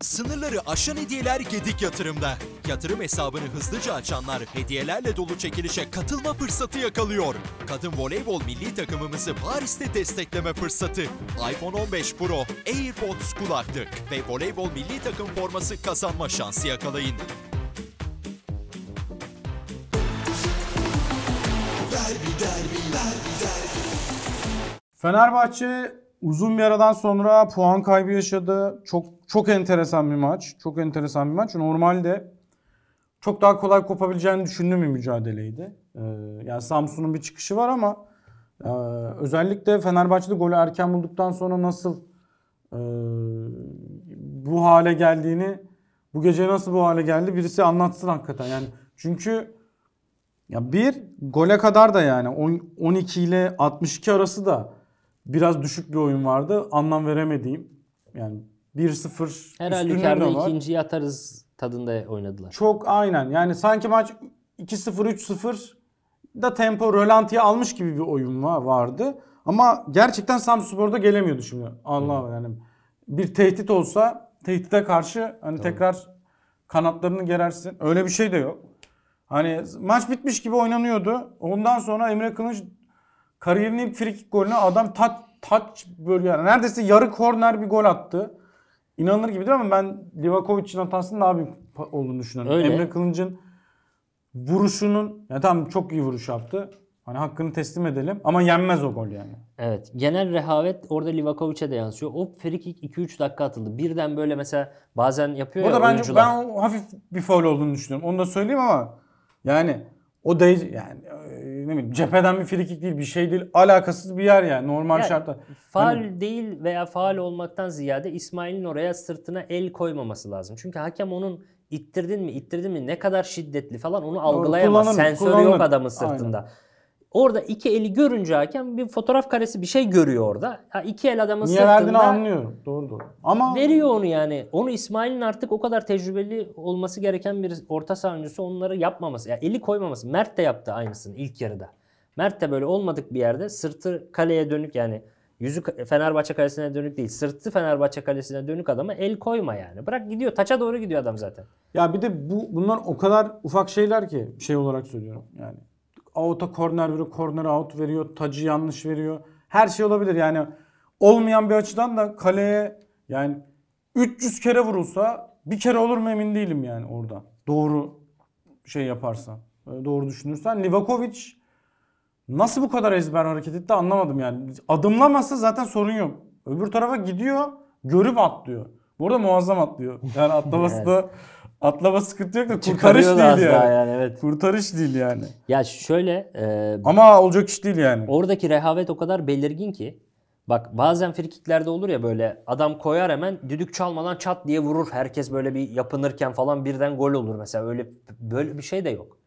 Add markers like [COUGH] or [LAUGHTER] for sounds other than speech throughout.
Sınırları aşan hediyeler Gedik Yatırım'da. Yatırım hesabını hızlıca açanlar hediyelerle dolu çekilişe katılma fırsatı yakalıyor. Kadın voleybol milli takımımızı Paris'te destekleme fırsatı. iPhone 15 Pro, AirPods kulaklık ve voleybol milli takım forması kazanma şansı yakalayın. Fenerbahçe uzun bir aradan sonra puan kaybı yaşadı. Çok çok enteresan bir maç. Çok enteresan bir maç. Normalde çok daha kolay kopabileceğini düşündüğüm bir mücadeleydi. Ee, yani Samsun'un bir çıkışı var ama e, özellikle Fenerbahçe'de golü erken bulduktan sonra nasıl e, bu hale geldiğini, bu gece nasıl bu hale geldi birisi anlatsın hakikaten. Yani çünkü ya bir gole kadar da yani 10 12 ile 62 arası da biraz düşük bir oyun vardı. Anlam veremediğim. Yani 1-0 Her halükarda ikinciyi atarız tadında oynadılar. Çok aynen. Yani sanki maç 2-0 3-0 da tempo rölantiye almış gibi bir oyun va- vardı. Ama gerçekten Samsunspor'da gelemiyordu şimdi. Allah yani bir tehdit olsa tehdide karşı hani tekrar kanatlarını gerersin. Öyle bir şey de yok. Hani maç bitmiş gibi oynanıyordu. Ondan sonra Emre Kılıç kariyerinin ilk frikik golüne adam taç taç böyle yani neredeyse yarı korner bir gol attı. İnanılır gibi değil ama ben Livakovic'in hatasının daha büyük olduğunu düşünüyorum. Öyle. Emre Kılınç'ın vuruşunun yani tamam çok iyi vuruş yaptı. Hani hakkını teslim edelim ama yenmez o gol yani. Evet. Genel rehavet orada Livakovic'e de yansıyor. O free kick 2-3 dakika atıldı. Birden böyle mesela bazen yapıyor Burada ya bence oyuncular. ben o hafif bir faul olduğunu düşünüyorum. Onu da söyleyeyim ama yani o da yani e, ne bileyim cepheden bir frikik değil bir şey değil. Alakasız bir yer yani normal Yani şartlar. Faal Hani- değil veya faal olmaktan ziyade İsmail'in oraya sırtına el koymaması lazım. Çünkü hakem onun ittirdin mi ittirdin mi ne kadar şiddetli falan onu algılayamaz. kullanır, Sensörü kullanır. yok adamın sırtında. Orada iki eli görünce hakem bir fotoğraf karesi bir şey görüyor orada. Ha, iki el adamın Niye verdiğini sırtında anlıyorum. Doğru doğru. Ama veriyor onu yani. Onu İsmail'in artık o kadar tecrübeli olması gereken bir orta saha oyuncusu onları yapmaması. Yani eli koymaması. Mert de yaptı aynısını ilk yarıda. Mert de böyle olmadık bir yerde sırtı kaleye dönük yani yüzü Fenerbahçe kalesine dönük değil. Sırtı Fenerbahçe kalesine dönük adama el koyma yani. Bırak gidiyor. Taça doğru gidiyor adam zaten. Ya bir de bu bunlar o kadar ufak şeyler ki şey olarak söylüyorum yani. Out'a korner veriyor, korner out veriyor, tacı yanlış veriyor. Her şey olabilir yani. Olmayan bir açıdan da kaleye yani 300 kere vurulsa bir kere olur mu emin değilim yani orada. Doğru şey yaparsa. e, Doğru düşünürsen. Livakovic nasıl bu kadar ezber hareket etti anlamadım yani. Adımlamasa zaten sorun yok. Öbür tarafa gidiyor, görüp atlıyor. Bu arada muazzam atlıyor. Yani [LAUGHS] atlaması da atlama sıkıntı yok da kurtarış değil yani. yani evet. Kurtarış değil yani. Ya şöyle e, Ama olacak iş değil yani. Oradaki rehavet o kadar belirgin ki. Bak bazen frikiklerde olur ya böyle adam koyar hemen düdük çalmadan çat diye vurur. Herkes böyle bir yapınırken falan birden gol olur mesela. Öyle böyle bir şey de yok.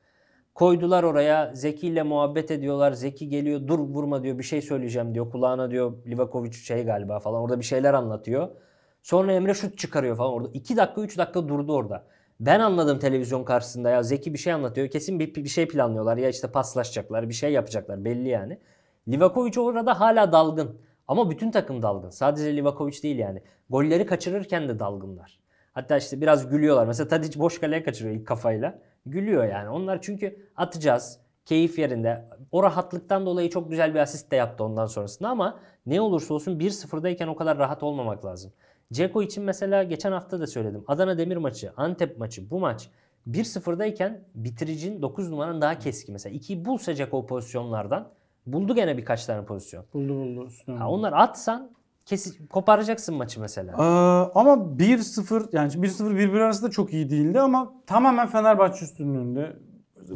Koydular oraya Zeki ile muhabbet ediyorlar. Zeki geliyor dur vurma diyor bir şey söyleyeceğim diyor. Kulağına diyor Livakovic şey galiba falan orada bir şeyler anlatıyor. Sonra Emre şut çıkarıyor falan orada. 2 dakika 3 dakika durdu orada. Ben anladım televizyon karşısında ya Zeki bir şey anlatıyor. Kesin bir, bir şey planlıyorlar ya işte paslaşacaklar bir şey yapacaklar belli yani. Livakovic orada hala dalgın. Ama bütün takım dalgın. Sadece Livakovic değil yani. Golleri kaçırırken de dalgınlar. Hatta işte biraz gülüyorlar. Mesela Tadic boş kaleye kaçırıyor ilk kafayla. Gülüyor yani. Onlar çünkü atacağız. Keyif yerinde. O rahatlıktan dolayı çok güzel bir asist de yaptı ondan sonrasında ama ne olursa olsun 1-0'dayken o kadar rahat olmamak lazım. Ceko için mesela geçen hafta da söyledim. Adana Demir maçı, Antep maçı, bu maç 1-0'dayken bitiricin 9 numaranın daha keskin. Mesela 2'yi bulsa Ceko o pozisyonlardan buldu gene birkaç tane pozisyon. Buldu buldu. Ha, onlar atsan kesi, koparacaksın maçı mesela. Ee, ama 1-0 yani 1-0 1-1 arasında çok iyi değildi ama tamamen Fenerbahçe üstünlüğünde.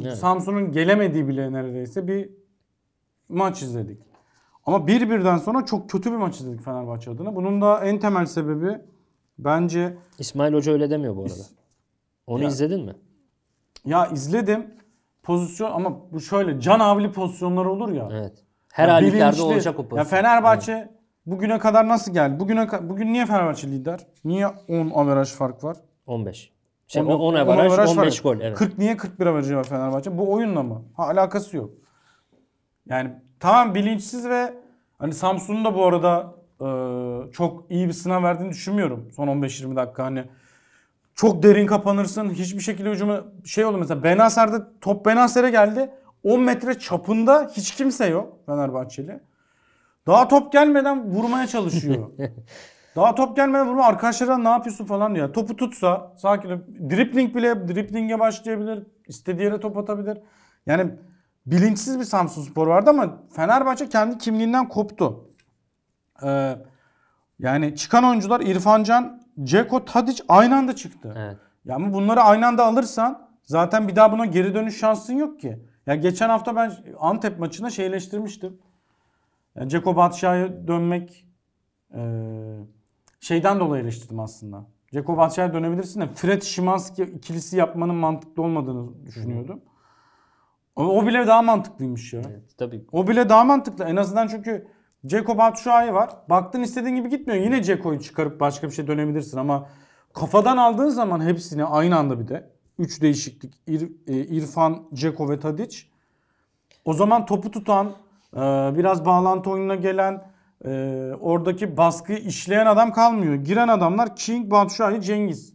Evet. Samsun'un gelemediği bile neredeyse bir maç izledik. Ama 1-1'den sonra çok kötü bir maç izledik Fenerbahçe adına. Bunun da en temel sebebi bence İsmail Hoca öyle demiyor bu arada. Onu Ya- izledin mi? ya izledim pozisyon ama bu şöyle can havli pozisyonlar olur ya. Evet. Her Ya halükarda bilinçli. olacak o pozisyon. Ya Fenerbahçe bugüne kadar nasıl geldi? Bugüne bugün niye Fenerbahçe lider? Niye 10 averaj fark var? 15. Şey, On- 10 on averaj, averaj 15 var. gol. Evet. 40 niye 41 averajı var Fenerbahçe? Bu oyunla mı? Ha alakası yok. Yani tamam bilinçsiz ve hani Samsun'un da bu arada e, çok iyi bir sınav verdiğini düşünmüyorum son 15-20 dakika hani. Çok derin kapanırsın. Hiçbir şekilde hücumu şey oldu mesela Benaser'de top Benaser'e geldi. 10 metre çapında hiç kimse yok Fenerbahçeli. Daha top gelmeden vurmaya çalışıyor. [LAUGHS] Daha top gelmeden vurma arkadaşlara ne yapıyorsun falan diyor. Topu tutsa sakin ol. Dripling bile driplinge başlayabilir. İstediği yere top atabilir. Yani bilinçsiz bir Samsun Spor vardı ama Fenerbahçe kendi kimliğinden koptu. Ee, yani çıkan oyuncular İrfancan, Ceko, Tadic aynı anda çıktı. Evet. Yani bunları aynı anda alırsan zaten bir daha buna geri dönüş şansın yok ki. Ya geçen hafta ben Antep maçında şeyleştirmiştim. Yani Ceko Batshuayi'ye dönmek eee, şeyden dolayı eleştirdim aslında. Ceko Batshuayi'ye dönebilirsin de Fred Szymanski ikilisi yapmanın mantıklı olmadığını düşünüyordum. O, o bile daha mantıklıymış ya. Evet, tabii O bile daha mantıklı. En azından çünkü Ceko Batshuayi var. Baktın istediğin gibi gitmiyor. Yine Ceko'yu çıkarıp başka bir şey dönebilirsin ama kafadan aldığın zaman hepsini aynı anda bir de 3 değişiklik İr- e, İrfan, Ceko ve Tadic. O zaman topu tutan, e, biraz bağlantı oyununa gelen, e, oradaki baskıyı işleyen adam kalmıyor. Giren adamlar King, Batshuayi, Cengiz.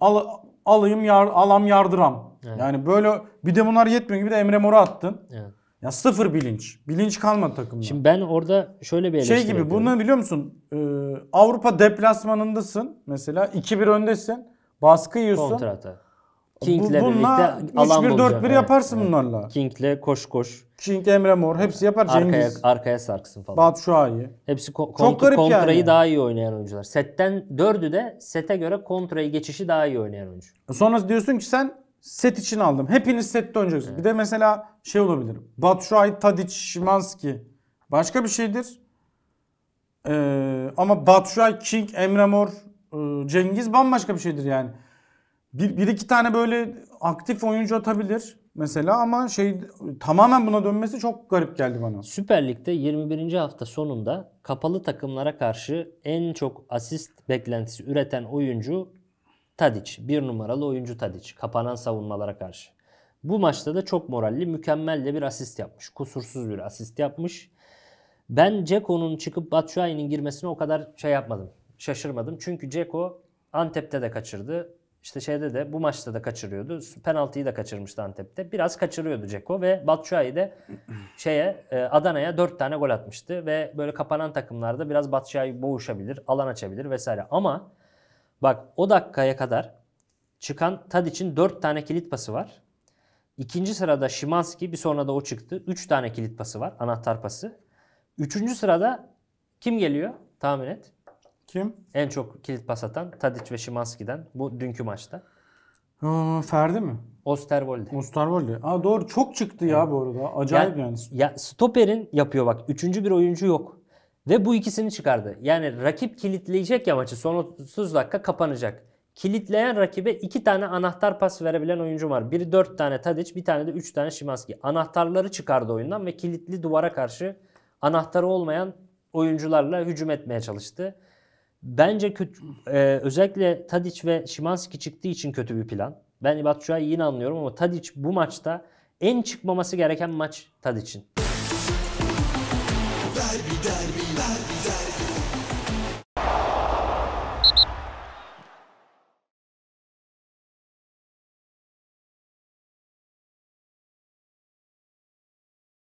Al, alayım yar, alam yardıram. Evet. Yani böyle bir de bunlar yetmiyor gibi de Emre Mor'u attın. Evet. Ya sıfır bilinç. Bilinç kalmadı takımda. Şimdi ben orada şöyle bir şey gibi yapıyorum. bunu biliyor musun? Ee, Avrupa deplasmanındasın mesela 2-1 öndesin. Baskı yiyorsun. kontrata. Bu- King'le bununla birlikte alan 3-1 bulacak. 4-1 Evet, yaparsın evet. bunlarla. King'le koş koş. King, Emre Mor hepsi yapar. Arkaya Cengiz, arkaya sarksın falan. Batshuayi. Hepsi ko- Çok kont- garip kontrayı yani. daha iyi oynayan oyuncular. Setten dördü de sete göre kontrayı geçişi daha iyi oynayan oyuncu. Sonra diyorsun ki sen set için aldım. Hepiniz sette oynayacaksınız. Bir de mesela şey olabilir. Batshuayi, Tadic, Şimanski başka bir şeydir. Ee, ama Batshuayi, King, Emre Mor, e, Cengiz bambaşka bir şeydir yani. Bir, bir iki tane böyle aktif oyuncu atabilir mesela ama şey tamamen buna dönmesi çok garip geldi bana. Süper Lig'de 21. hafta sonunda kapalı takımlara karşı en çok asist beklentisi üreten oyuncu Tadic. Bir numaralı oyuncu Tadic. Kapanan savunmalara karşı. Bu maçta da çok moralli, mükemmel de bir asist yapmış. Kusursuz bir asist yapmış. Ben Ceko'nun çıkıp Batshuayi'nin girmesine o kadar şey yapmadım. Şaşırmadım. Çünkü Ceko Antep'te de kaçırdı. İşte şeyde de bu maçta da kaçırıyordu. Penaltıyı da kaçırmıştı Antep'te. Biraz kaçırıyordu Ceko ve Batshuayi de şeye e, Adana'ya 4 tane gol atmıştı ve böyle kapanan takımlarda biraz Batshuayi boğuşabilir, alan açabilir vesaire. Ama bak o dakikaya kadar çıkan Tadic'in 4 tane kilit pası var. İkinci sırada Şimanski bir sonra da o çıktı. 3 tane kilit pası var, anahtar pası. Üçüncü sırada kim geliyor? Tahmin et. Kim? En çok kilit pas atan Tadic ve Şimanski'den bu dünkü maçta. Aa, Ferdi mi? Osterwolde. Osterwolde. Aa doğru çok çıktı ya bu arada. Acayip yani. Ya stoperin yapıyor bak. Üçüncü bir oyuncu yok. Ve bu ikisini çıkardı. Yani rakip kilitleyecek ya maçı. Son 30 dakika kapanacak. Kilitleyen rakibe iki tane anahtar pas verebilen oyuncu var. Biri 4 tane Tadic, bir tane de 3 tane Şimanski. Anahtarları çıkardı oyundan ve kilitli duvara karşı anahtarı olmayan oyuncularla hücum etmeye çalıştı. Bence kötü, e, özellikle Tadic ve Şimanski çıktığı için kötü bir plan. Ben Batshuayi'yi yine anlıyorum ama Tadic bu maçta en çıkmaması gereken maç Tadic'in.